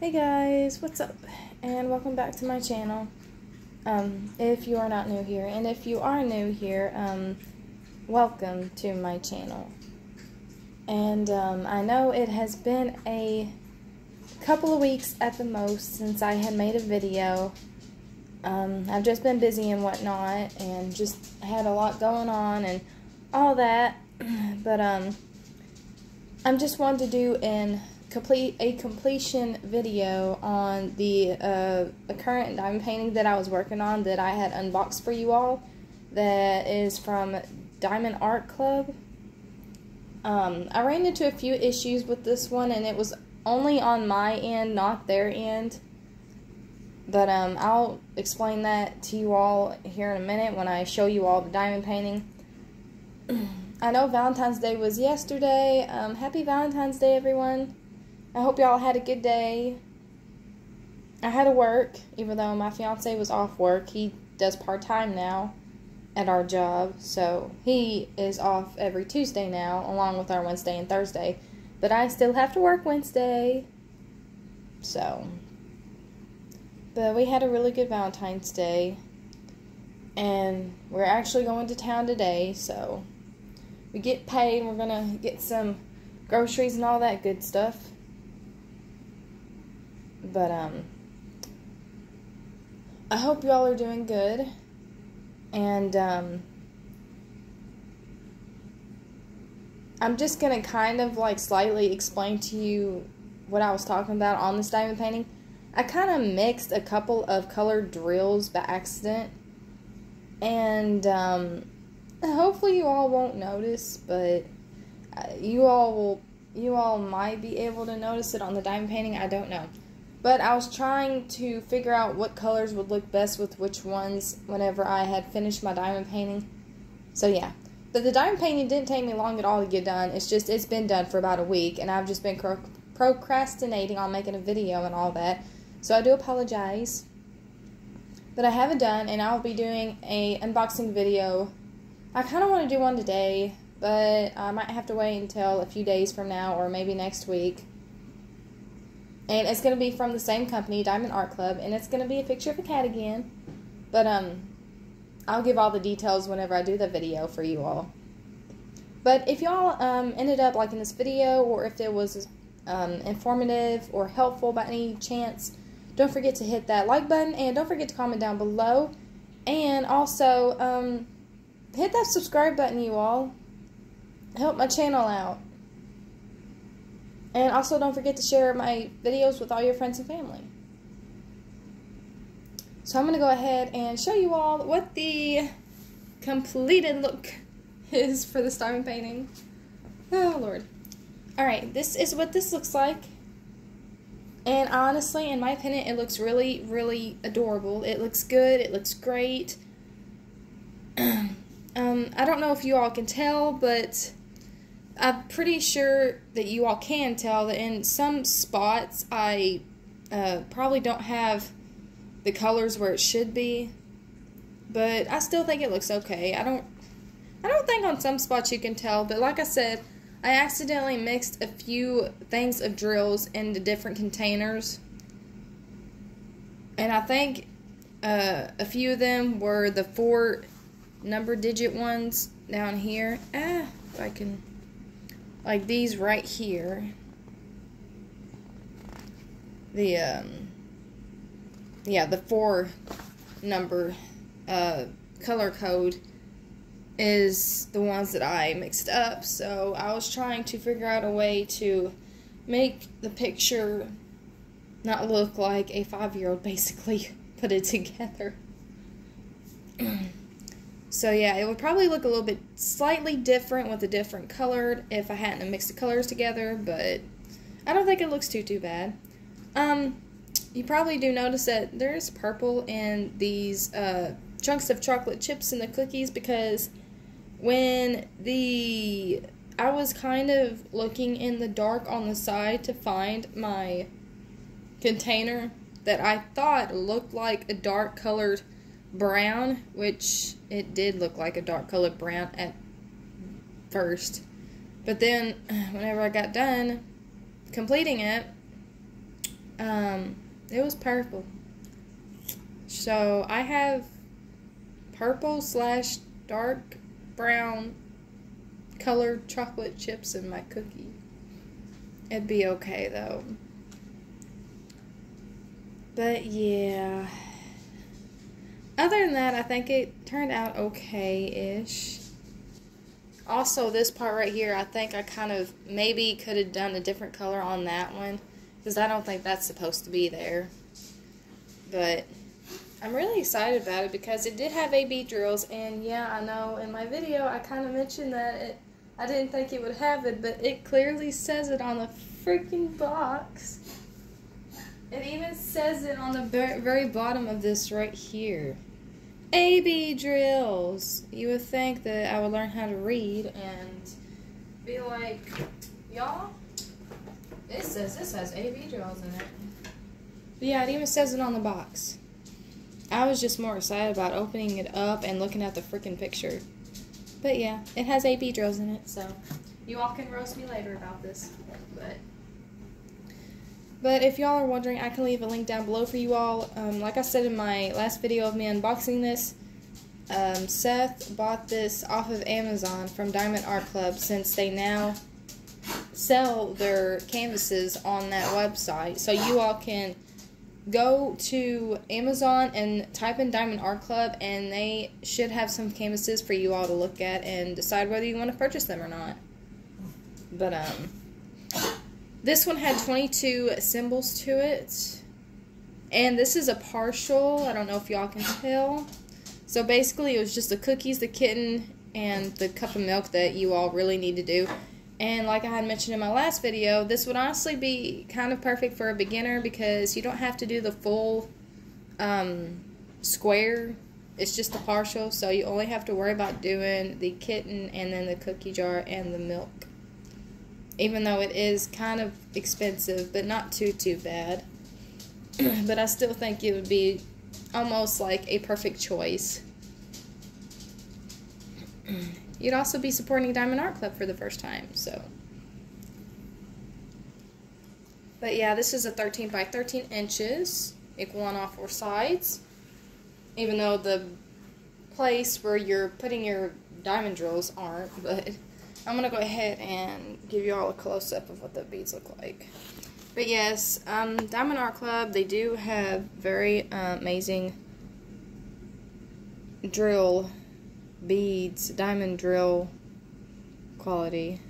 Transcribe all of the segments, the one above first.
Hey guys, what's up? And welcome back to my channel. Um, if you are not new here, and if you are new here, um, welcome to my channel. And um, I know it has been a couple of weeks at the most since I had made a video. Um, I've just been busy and whatnot, and just had a lot going on and all that. but um, I'm just wanting to do an complete a completion video on the uh, a current diamond painting that I was working on that I had unboxed for you all. That is from Diamond Art Club. Um, I ran into a few issues with this one, and it was only on my end, not their end. But um, I'll explain that to you all here in a minute when I show you all the diamond painting. I know Valentine's Day was yesterday. Um, happy Valentine's Day, everyone. I hope y'all had a good day. I had to work, even though my fiance was off work. He does part time now at our job, so he is off every Tuesday now, along with our Wednesday and Thursday. But I still have to work Wednesday. So, but we had a really good Valentine's Day, and we're actually going to town today, so we get paid. We're gonna get some groceries and all that good stuff. But um I hope y'all are doing good. And um I'm just going to kind of like slightly explain to you what I was talking about on this diamond painting. I kind of mixed a couple of colored drills by accident. And um hopefully you all won't notice, but uh, you all will you all might be able to notice it on the diamond painting. I don't know. But I was trying to figure out what colors would look best with which ones whenever I had finished my diamond painting. So yeah. But the diamond painting didn't take me long at all to get done. It's just, it's been done for about a week, and I've just been procrastinating on making a video and all that. So I do apologize. But I have it done, and I'll be doing a unboxing video. I kind of want to do one today, but I might have to wait until a few days from now or maybe next week and it's going to be from the same company, Diamond Art Club, and it's going to be a picture of a cat again. But um, I'll give all the details whenever I do the video for you all. But if y'all um, ended up liking this video, or if it was um, informative or helpful by any chance, don't forget to hit that like button, and don't forget to comment down below. And also, um, hit that subscribe button, you all. Help my channel out. And also don't forget to share my videos with all your friends and family. So I'm going to go ahead and show you all what the completed look is for this diamond painting. Oh, Lord. Alright, this is what this looks like. And honestly, in my opinion, it looks really, really adorable. It looks good. It looks great. um, I don't know if you all can tell, but I'm pretty sure that you all can tell that in some spots I uh, probably don't have the colors where it should be, but I still think it looks okay. I don't, I don't think on some spots you can tell, but like I said, I accidentally mixed a few things of drills into different containers, and I think uh, a few of them were the four number digit ones down here. Ah, if I can like these right here, the, um, yeah, the four number uh, color code is the ones that I mixed up. So I was trying to figure out a way to make the picture not look like a five year old basically put it together. So yeah, it would probably look a little bit slightly different with a different color if I hadn't mixed the colors together, but I don't think it looks too, too bad. Um, you probably do notice that there's purple in these uh, chunks of chocolate chips in the cookies because when the I was kind of looking in the dark on the side to find my container that I thought looked like a dark colored brown, which it did look like a dark colored brown at first. But then, whenever I got done completing it, Um, it was purple. So I have purple slash dark brown colored chocolate chips in my cookie. It'd be okay though. But yeah. Other than that, I think it turned out okay ish. Also, this part right here, I think I kind of maybe could have done a different color on that one because I don't think that's supposed to be there. But I'm really excited about it because it did have AB drills, and yeah, I know in my video I kind of mentioned that it, I didn't think it would have it, but it clearly says it on the freaking box. It even says it on the very bottom of this right here. AB drills. You would think that I would learn how to read and be like, y'all, it says this has AB drills in it. But yeah, it even says it on the box. I was just more excited about opening it up and looking at the freaking picture. But yeah, it has AB drills in it, so you all can roast me later about this. But but if y'all are wondering, I can leave a link down below for you all. Um, like I said in my last video of me unboxing this, um, Seth bought this off of Amazon from Diamond Art Club since they now sell their canvases on that website. So you all can go to Amazon and type in Diamond Art Club, and they should have some canvases for you all to look at and decide whether you want to purchase them or not. But, um, this one had 22 symbols to it. And this is a partial. I don't know if y'all can tell. So basically, it was just the cookies, the kitten, and the cup of milk that you all really need to do. And like I had mentioned in my last video, this would honestly be kind of perfect for a beginner because you don't have to do the full um, square. It's just a partial, so you only have to worry about doing the kitten and then the cookie jar and the milk even though it is kind of expensive, but not too, too bad. but I still think it would be almost like a perfect choice. You'd also be supporting Diamond Art Club for the first time, so. But yeah, this is a 13 by 13 inches, equal on all four sides. Even though the place where you're putting your diamond drills aren't, but I'm going to go ahead and give you all a close-up of what the beads look like. But yes, um, Diamond Art Club, they do have very uh, amazing drill beads, diamond drill quality.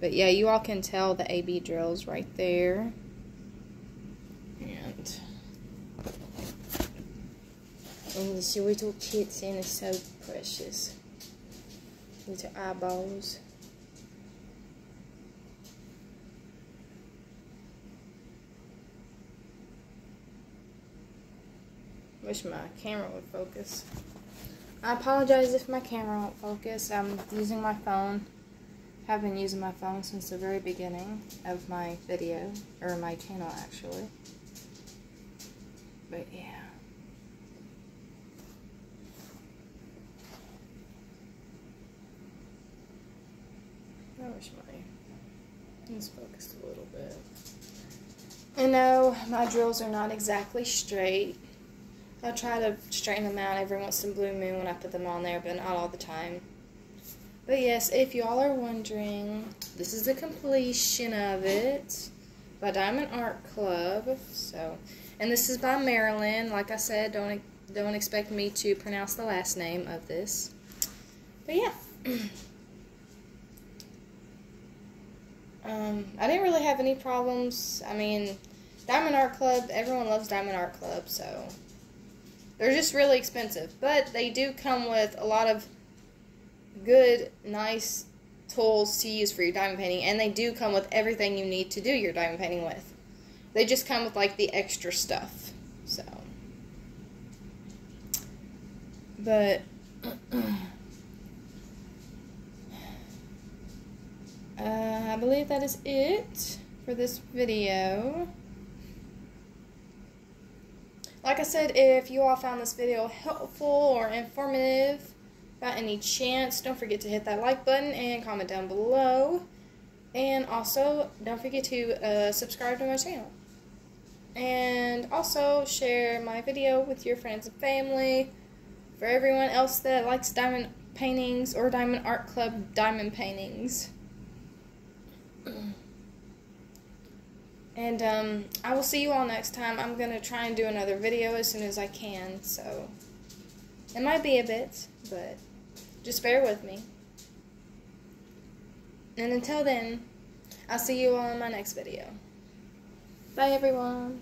But yeah, you all can tell the AB drills right there. And oh, the little kitten is so precious. Little eyeballs. Wish my camera would focus. I apologize if my camera won't focus. I'm using my phone. Have been using my phone since the very beginning of my video, or my channel actually. But yeah. I wish my focused a little bit. And no, my drills are not exactly straight. I try to straighten them out every once in blue moon when I put them on there, but not all the time. But yes, if y'all are wondering, this is the completion of it by Diamond Art Club. So, and this is by Marilyn. Like I said, don't don't expect me to pronounce the last name of this. But yeah. Um, I didn't really have any problems. I mean, Diamond Art Club, everyone loves Diamond Art Club, so they're just really expensive. But they do come with a lot of good, nice tools to use for your diamond painting, and they do come with everything you need to do your diamond painting with. They just come with like the extra stuff. So, but Uh, I believe that is it for this video. Like I said, if you all found this video helpful or informative, by any chance, don't forget to hit that like button and comment down below. And also, don't forget to uh, subscribe to my channel. And also share my video with your friends and family. For everyone else that likes diamond paintings or Diamond Art Club diamond paintings. And um, I will see you all next time. I'm going to try and do another video as soon as I can. So it might be a bit, but just bear with me. And until then, I'll see you all in my next video. Bye, everyone.